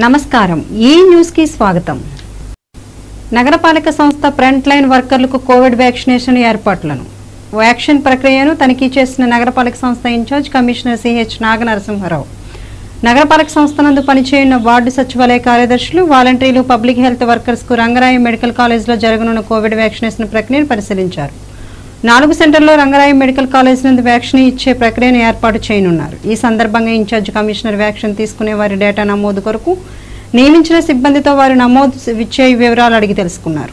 నమస్కారం. ఈ న్యూస్కి స్వాగతం. నగరపాలక సంస్థ ఫ్రంట్ లైన్ వర్కర్లకు కోవిడ్ వ్యాక్సినేషన్ ఏర్పాట్లను. వ్యాక్సిన్ ప్రక్రియను తనిఖీ చేసిన నగరపాలక సంస్థ ఇన్ఛార్జ్ కమిషనర్ సిహెచ్ నాగనరసింహారావు. నగరపాలక సంస్థ నందు పనిచేయున్న వార్డు సచివాలయ కార్యదర్శులు వాలంటీర్లు పబ్లిక్ హెల్త్ వర్కర్స్కు రంగరాయ మెడికల్ కాలేజ్లో జరగనున్న కోవిడ్ వ్యాక్సినేషన్ ప్రక్రియను పరిశీలించారు. నాలుగు సెంటర్లో రంగరాయ మెడికల్ కాలేజ్ నుండి వ్యాక్సిన్ ఇచ్చే ప్రక్రియను ఏర్పాటు చేయనున్నారు. ఈ సందర్భంగా ఇన్ఛార్జ్ కమిషనర్ వ్యాక్సిన్ తీసుకునే వారి డేటా నమోదు కొరకు నియమించిన సిబ్బందితో వారు నమోదు విచ్చే వివరాలు అడిగి తెలుసుకున్నారు.